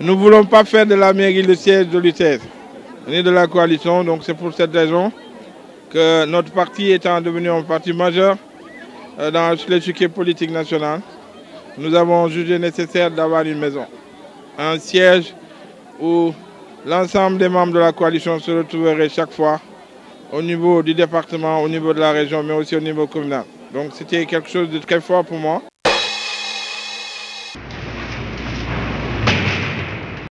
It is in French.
Nous ne voulons pas faire de la mairie le siège de l'UTS, ni de la coalition. Donc c'est pour cette raison que notre parti étant devenu un parti majeur euh, dans l'échiquier politique national, nous avons jugé nécessaire d'avoir une maison, un siège où l'ensemble des membres de la coalition se retrouveraient chaque fois au niveau du département, au niveau de la région, mais aussi au niveau communal. Donc c'était quelque chose de très fort pour moi.